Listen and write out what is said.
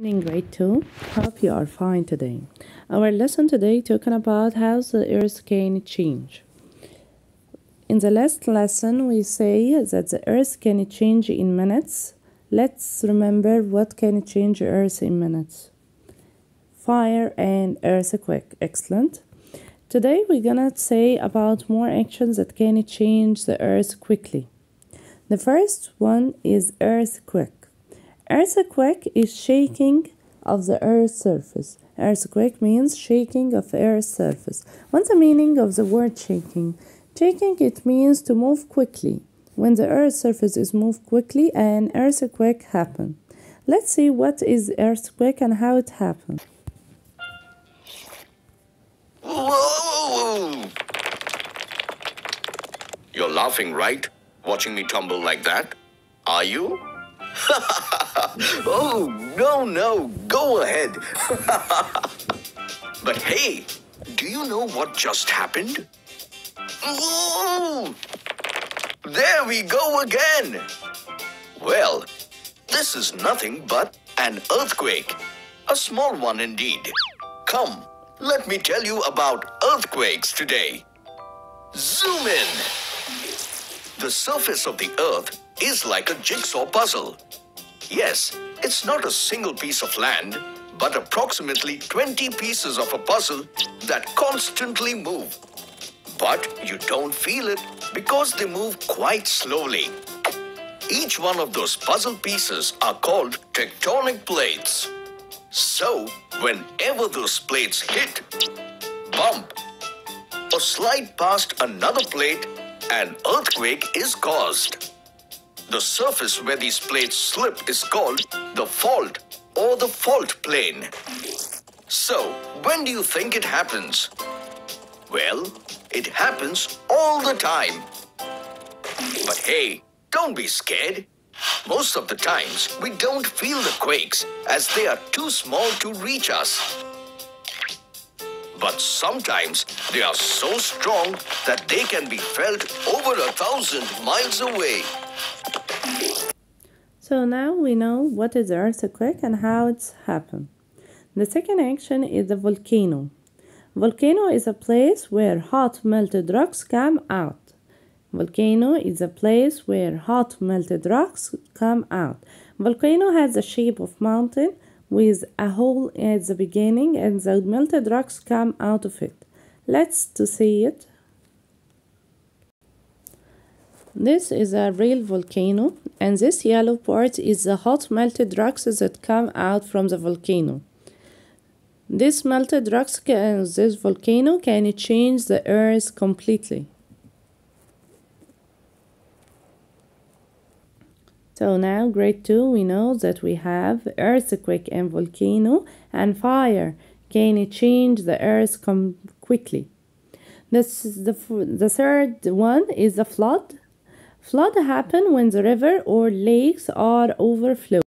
Morning grade 2. Hope you are fine today. Our lesson today talking about how the earth can change. In the last lesson we say that the earth can change in minutes. Let's remember what can change earth in minutes. Fire and earthquake. Excellent. Today we're gonna say about more actions that can change the earth quickly. The first one is earthquake. Earthquake is shaking of the earth's surface. Earthquake means shaking of earth's surface. What's the meaning of the word shaking? Shaking it means to move quickly. When the earth's surface is moved quickly, an earthquake happen. Let's see what is earthquake and how it happens. Whoa! You're laughing, right? Watching me tumble like that? Are you? oh, no, no, go ahead. but hey, do you know what just happened? Whoa! There we go again. Well, this is nothing but an earthquake. A small one indeed. Come, let me tell you about earthquakes today. Zoom in. The surface of the earth is like a jigsaw puzzle. Yes, it's not a single piece of land, but approximately 20 pieces of a puzzle that constantly move. But you don't feel it because they move quite slowly. Each one of those puzzle pieces are called tectonic plates. So, whenever those plates hit, bump, or slide past another plate, an earthquake is caused. The surface where these plates slip is called the fault or the fault plane. So, when do you think it happens? Well, it happens all the time. But hey, don't be scared. Most of the times, we don't feel the quakes as they are too small to reach us. But sometimes they are so strong that they can be felt over a thousand miles away. So now we know what is the earthquake and how it's happened. The second action is the volcano. Volcano is a place where hot melted rocks come out. Volcano is a place where hot melted rocks come out. Volcano has the shape of mountain with a hole at the beginning and the melted rocks come out of it. Let's to see it. This is a real volcano and this yellow part is the hot melted rocks that come out from the volcano. This melted rocks can, this volcano can change the earth completely. So now grade 2 we know that we have earthquake and volcano and fire can change the earth come quickly. This is the, the third one is the flood Flood happen when the river or lakes are overflow.